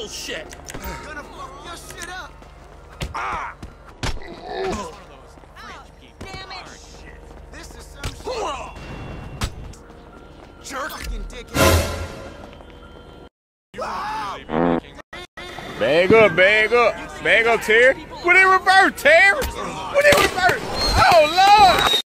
bullshit. Gonna fuck your shit up. Ah! Damn it! This is some shit. Jerk. Fucking dickhead. Bag up, bag up. Bag up, Tear. What it reverse, tear? In reverse?